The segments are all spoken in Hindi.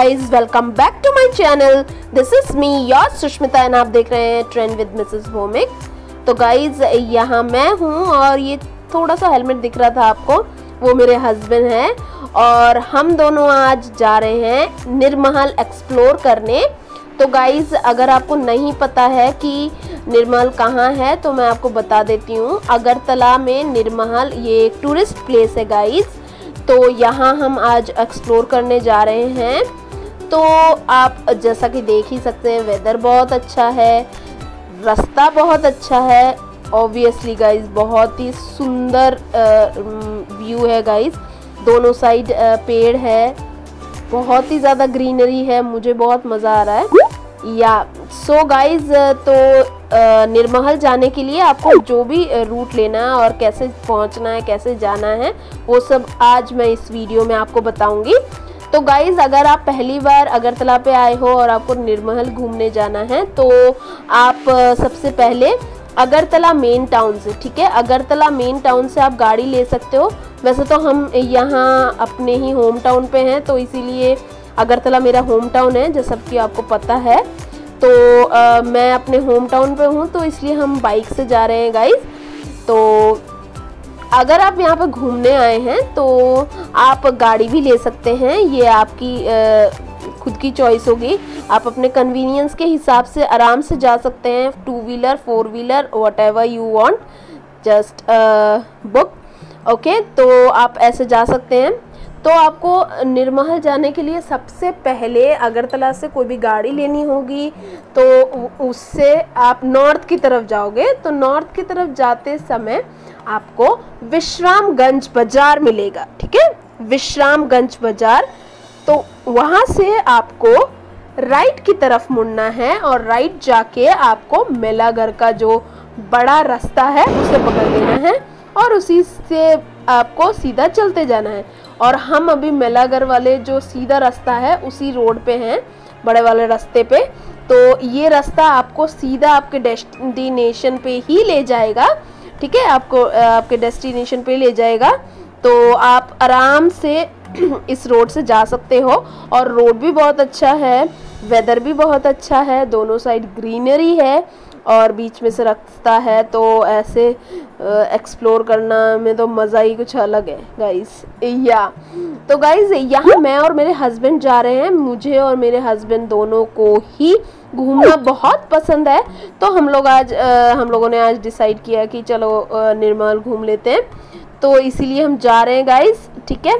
Guys welcome back to my channel this is me your Sushmita and आप देख रहे हैं ट्रेंड विद मिसेस भौमिक तो गाइस यहाँ मैं हूँ और ये थोड़ा सा हेलमेट दिख रहा था आपको। वो मेरे हस्बैंड हैं और हम दोनों आज जा रहे हैं निर्महल एक्सप्लोर करने। तो गाइज़ अगर आपको नहीं पता है कि निर्महल कहाँ है तो मैं आपको बता देती हूँ। अगरतला में निर्महल ये एक टूरिस्ट प्लेस है गाइज़ तो यहाँ हम आज एक्सप्लोर करने जा रहे हैं। तो आप जैसा कि देख ही सकते हैं वेदर बहुत अच्छा है, रास्ता बहुत अच्छा है। ऑब्वियसली गाइस बहुत ही सुंदर व्यू है गाइस दोनों साइड पेड़ है। बहुत ही ज़्यादा ग्रीनरी है, मुझे बहुत मज़ा आ रहा है। या सो गाइज़ तो निर्महल जाने के लिए आपको जो भी रूट लेना है और कैसे पहुँचना है, कैसे जाना है, वो सब आज मैं इस वीडियो में आपको बताऊँगी। तो गाइज़ अगर आप पहली बार अगरतला पे आए हो और आपको निर्महल घूमने जाना है तो आप सबसे पहले अगरतला मेन टाउन से ठीक है? अगरतला मेन टाउन से आप गाड़ी ले सकते हो। वैसे तो हम यहाँ अपने ही होम टाउन पे हैं तो इसीलिए अगरतला मेरा होम टाउन है जैसा कि आपको पता है। तो आ, मैं अपने होम टाउन पे हूँ तो इसलिए हम बाइक से जा रहे हैं गाइज़ तो अगर आप यहाँ पर घूमने आए हैं तो आप गाड़ी भी ले सकते हैं। ये आपकी आ, खुद की चॉइस होगी। आप अपने कन्वीनियंस के हिसाब से आराम से जा सकते हैं। Two wheeler four wheeler whatever you want just book okay तो आप ऐसे जा सकते हैं। तो आपको निर्महल जाने के लिए सबसे पहले अगरतला से कोई भी गाड़ी लेनी होगी तो उससे आप नॉर्थ की तरफ़ जाओगे तो नॉर्थ की तरफ़ जाते समय आपको विश्रामगंज बाज़ार मिलेगा, ठीक है? विश्रामगंज बाज़ार तो वहाँ से आपको राइट की तरफ़ मुड़ना है और राइट जाके आपको मेलागर का जो बड़ा रास्ता है, उसे पकड़ लेना है और उसी से आपको सीधा चलते जाना है। और हम अभी मेलागर वाले जो सीधा रास्ता है, उसी रोड पे हैं, बड़े वाले रास्ते पे। तो ये रास्ता आपको सीधा आपके डेस्टिनेशन पे ही ले जाएगा, ठीक है? आपको आपके डेस्टिनेशन पे ले जाएगा। तो आप आराम से इस रोड से जा सकते हो और रोड भी बहुत अच्छा है, वेदर भी बहुत अच्छा है, दोनों साइड ग्रीनरी है। और बीच में से रास्ता है तो ऐसे एक्सप्लोर करना में तो मज़ा ही कुछ अलग है गाइस या. तो गाइस यहाँ मैं और मेरे हस्बैंड जा रहे हैं. मुझे और मेरे हस्बैंड दोनों को ही घूमना बहुत पसंद है. तो हम लोग आज आ, हम लोगों ने आज डिसाइड किया कि चलो निर्मल घूम लेते हैं. तो इसीलिए हम जा रहे हैं गाइस ठीक है?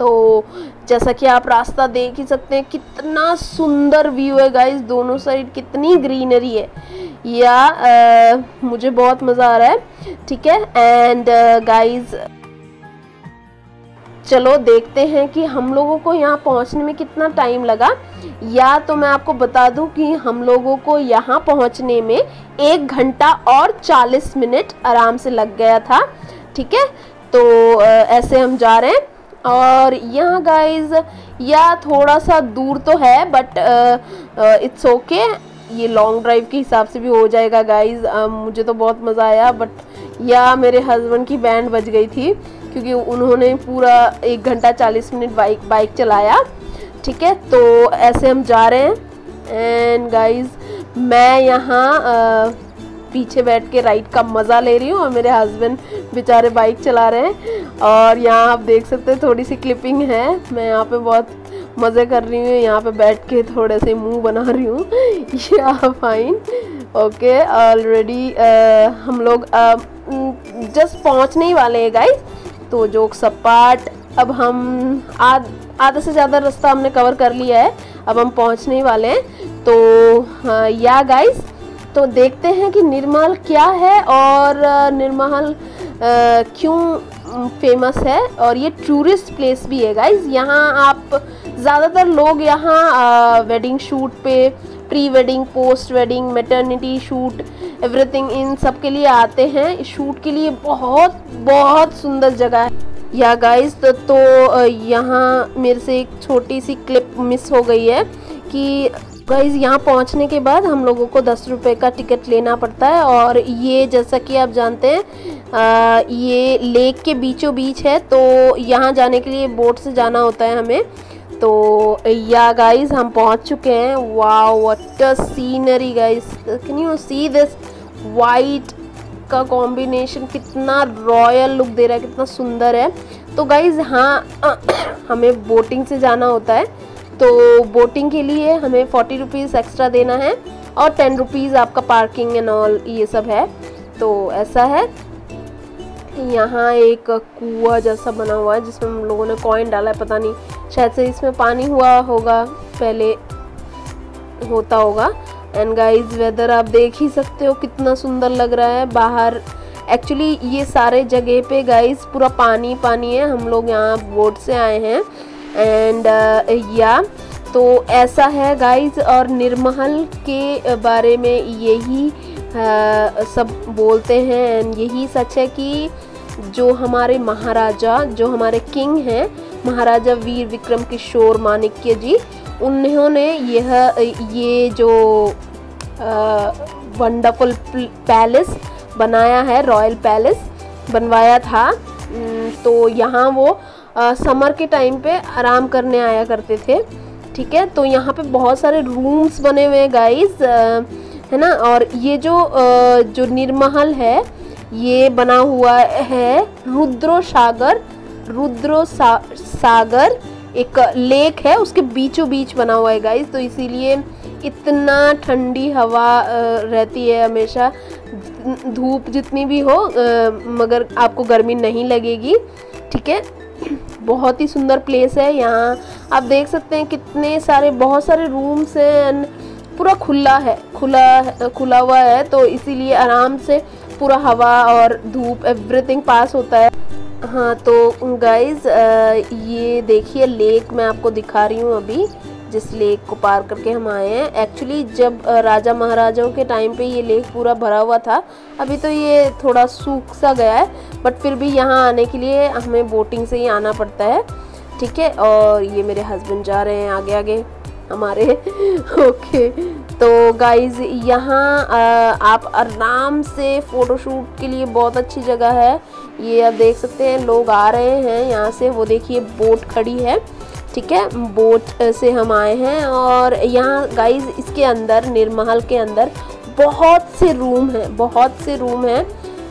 तो जैसा कि आप रास्ता देख ही सकते हैं कितना सुंदर व्यू है गाइस दोनों साइड कितनी ग्रीनरी है। या आ, मुझे बहुत मज़ा आ रहा है ठीक है? एंड गाइस चलो देखते हैं कि हम लोगों को यहाँ पहुँचने में कितना टाइम लगा। या तो मैं आपको बता दूँ कि हम लोगों को यहाँ पहुँचने में एक घंटा और 40 मिनट आराम से लग गया था ठीक है? तो ऐसे हम जा रहे हैं। और यहाँ गाइज़ या थोड़ा सा दूर तो है बट इट्स ओके ये लॉन्ग ड्राइव के हिसाब से भी हो जाएगा गाइज़ uh, मुझे तो बहुत मज़ा आया बट या मेरे हस्बैंड की बैंड बज गई थी क्योंकि उन्होंने पूरा एक घंटा चालीस मिनट बाइक बाइक चलाया. ठीक है? तो ऐसे हम जा रहे हैं. एंड गाइज़ मैं यहाँ पीछे बैठ के राइड का मज़ा ले रही हूँ और मेरे हस्बैंड बेचारे बाइक चला रहे हैं। और यहाँ आप देख सकते हैं, थोड़ी सी क्लिपिंग है। मैं यहाँ पे बहुत मज़े कर रही हूँ। यहाँ पे बैठ के थोड़े से मुँह बना रही हूँ। या फाइन ओके ऑलरेडी हम लोग जस्ट पहुँचने ही वाले हैं गाइस तो जोक सपाट अब हम आध, आधे से ज़्यादा रास्ता हमने कवर कर लिया है। अब हम पहुँचने ही वाले हैं। तो या गाइस तो देखते हैं कि निर्मल क्या है और निर्मल क्यों फ़ेमस है और ये टूरिस्ट प्लेस भी है गाइज़ यहाँ आप ज़्यादातर लोग यहाँ वेडिंग शूट पे pre wedding post wedding maternity shoot everything इन सब के लिए आते हैं. शूट के लिए बहुत बहुत सुंदर जगह है. या गाइज़ तो, तो यहाँ मेरे से एक छोटी सी क्लिप मिस हो गई है कि गाइज़ यहाँ पहुँचने के बाद हम लोगों को दस रुपये का टिकट लेना पड़ता है और ये जैसा कि आप जानते हैं ये लेक के बीचों बीच है तो यहाँ जाने के लिए बोट से जाना होता है हमें। तो या गाइज़ हम पहुँच चुके हैं। Wow what a scenery guys can you see this white का कॉम्बिनेशन कितना रॉयल लुक दे रहा है, कितना सुंदर है। तो गाइज़ हाँ हमें बोटिंग से जाना होता है। तो बोटिंग के लिए हमें फोर्टी रुपीज़ एक्स्ट्रा देना है और टेन रुपीज़ आपका पार्किंग एंड ऑल ये सब है। तो ऐसा है। यहाँ एक कुआ जैसा बना हुआ है जिसमें हम लोगों ने कॉइन डाला है, पता नहीं, शायद से इसमें पानी हुआ होगा, पहले होता होगा। एंड गाइस वेदर आप देख ही सकते हो, कितना सुंदर लग रहा है। बाहर एक्चुअली ये सारे जगह पे गाइस पूरा पानी पानी है। हम लोग यहाँ बोट से आए हैं। एंड uh, या तो ऐसा है गाइस और निर्महल के बारे में यही uh, सब बोलते हैं। एंड यही सच है कि जो हमारे महाराजा जो हमारे किंग हैं महाराजा वीर विक्रम किशोर माणिक्य जी उन्होंने यह ये जो वंडरफुल पैलेस बनाया है रॉयल पैलेस बनवाया था। तो यहाँ वो समर के टाइम पे आराम करने आया करते थे ठीक है? तो यहाँ पे बहुत सारे रूम्स बने हुए हैं गाइस है ना? और ये जो आ, जो निर्महल है ये बना हुआ है रुद्रो सागर रुद्रो सा, सागर एक लेक है उसके बीचों बीच बना हुआ है गाइस तो इसीलिए इतना ठंडी हवा रहती है हमेशा। धूप जितनी भी हो मगर आपको गर्मी नहीं लगेगी ठीक है? बहुत ही सुंदर प्लेस है यहाँ। आप देख सकते हैं कितने सारे, बहुत सारे रूम्स हैं पूरा खुला है, खुला खुला हुआ है तो इसीलिए आराम से पूरा हवा और धूप एवरीथिंग पास होता है। हाँ तो गाइज़ ये देखिए लेक मैं आपको दिखा रही हूँ अभी। जिस लेक को पार करके हम आए हैं। एक्चुअली जब राजा महाराजाओं के टाइम पे ये लेक पूरा भरा हुआ था, अभी तो ये थोड़ा सूख सा गया है बट फिर भी यहाँ आने के लिए हमें बोटिंग से ही आना पड़ता है। ठीक है? और ये मेरे हस्बैंड जा रहे हैं आगे आगे हमारे। ओके तो गाइज़ यहाँ आप आराम से फ़ोटोशूट के लिए बहुत अच्छी जगह है। ये आप देख सकते हैं, लोग आ रहे हैं यहाँ से, वो देखिए बोट खड़ी है। ठीक है? बोट से हम आए हैं और यहाँ गाइस इसके अंदर, निर्महल के अंदर बहुत से रूम हैं, बहुत से रूम हैं।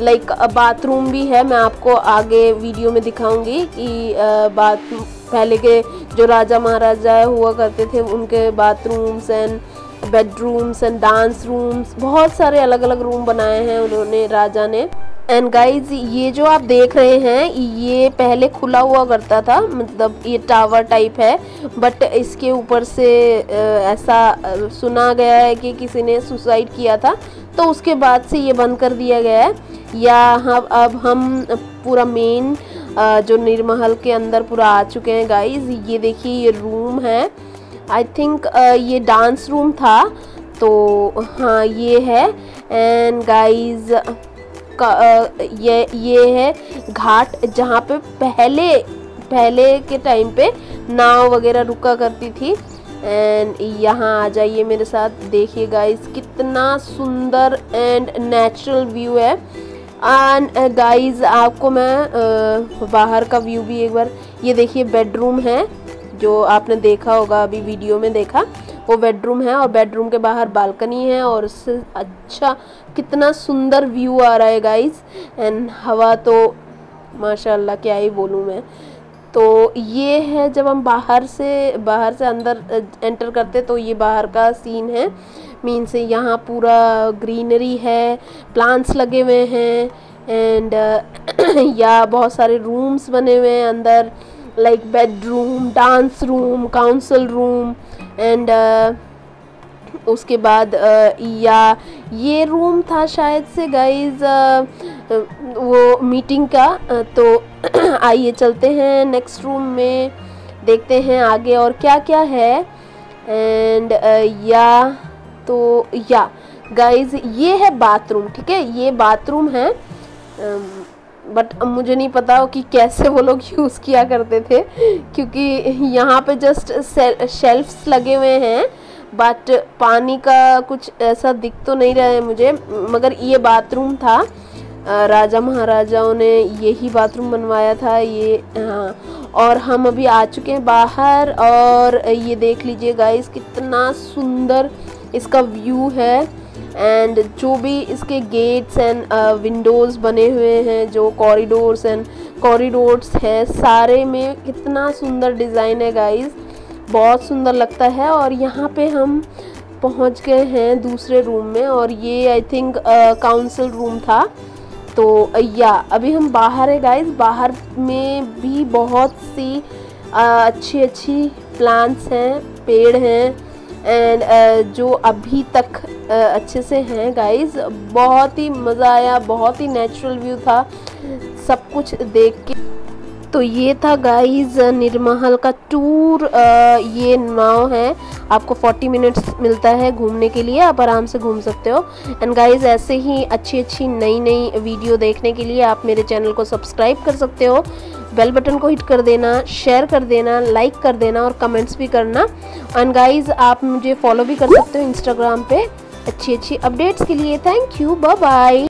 लाइक बाथरूम भी है, मैं आपको आगे वीडियो में दिखाऊँगी कि बाथ पहले के जो राजा महाराजा हुआ करते थे, उनके bathrooms and bedrooms and dance rooms बहुत सारे अलग अलग रूम बनाए हैं उन्होंने, राजा ने। एंड गाइज़ ये जो आप देख रहे हैं, ये पहले खुला हुआ करता था मतलब ये टावर टाइप है बट इसके ऊपर से ऐसा सुना गया है कि किसी ने सुसाइड किया था तो उसके बाद से ये बंद कर दिया गया है। या हम अब हम पूरा मेन जो निर्महल के अंदर पूरा आ चुके हैं गाइज़ ये देखिए, ये रूम है। आई थिंक ये डांस रूम था तो हाँ ये है। एंड गाइज़ का ये ये है घाट जहाँ पे पहले पहले के टाइम पे नाव वगैरह रुका करती थी। एंड यहाँ आ जाइए मेरे साथ, देखिए गाइस कितना सुंदर एंड नेचुरल व्यू है। एंड गाइस आपको मैं बाहर का व्यू भी एक बार, ये देखिए बेडरूम है, जो आपने देखा होगा अभी वीडियो में देखा। वो बेडरूम है और बेडरूम के बाहर बालकनी है और उससे अच्छा कितना सुंदर व्यू आ रहा है गाइस एंड हवा तो माशाल्लाह, क्या ही बोलूँ मैं. तो ये है जब हम बाहर से बाहर से अंदर एंटर करते तो ये बाहर का सीन है. मीन से यहाँ पूरा ग्रीनरी है प्लांट्स लगे हुए हैं एंड या बहुत सारे रूम्स बने हुए हैं अंदर. Like bedroom dance room council room and उसके बाद या ये रूम था शायद से गाइज़ वो मीटिंग का तो आइए चलते हैं नेक्स्ट रूम में, देखते हैं आगे और क्या क्या है एंड या तो या गाइज़ ये है बाथरूम ठीक है? ये बाथरूम है बट अब मुझे नहीं पता कि कैसे वो लोग यूज़ किया करते थे, क्योंकि यहाँ पे जस्ट शेल्फ्स लगे हुए हैं बट पानी का कुछ ऐसा दिख तो नहीं रहा है मुझे, मगर ये बाथरूम था। राजा महाराजाओं ने यही बाथरूम बनवाया था, ये हाँ और हम अभी आ चुके हैं बाहर, और ये देख लीजिए गाइस कितना सुंदर इसका व्यू है। एंड जो भी इसके गेट्स एंड विंडोज़ बने हुए हैं, जो कॉरिडोर्स एंड कॉरिडोर्स है, सारे में कितना सुंदर डिज़ाइन है गाइस बहुत सुंदर लगता है और यहाँ पे हम पहुँच गए हैं दूसरे रूम में और ये आई थिंक काउंसिल रूम था। तो या अभी हम बाहर है गाइस बाहर में भी बहुत सी अच्छी अच्छी प्लांट्स हैं, पेड़ हैं। एंड uh, जो अभी तक uh, अच्छे से हैं गाइस बहुत ही मज़ा आया बहुत ही नेचुरल व्यू था सब कुछ देख के। तो ये था गाइस निर्महल का टूर ये नाव है। आपको 40 मिनट्स मिलता है घूमने के लिए आप आराम से घूम सकते हो। एंड गाइस ऐसे ही अच्छी अच्छी नई नई वीडियो देखने के लिए आप मेरे चैनल को सब्सक्राइब कर सकते हो। बेल बटन को हिट कर देना शेयर कर देना लाइक कर देना और कमेंट्स भी करना। एंड गाइज़ आप मुझे फॉलो भी कर सकते हो इंस्टाग्राम पे। अच्छी अच्छी अपडेट्स के लिए थैंक यू बाय बाय